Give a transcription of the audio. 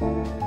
Música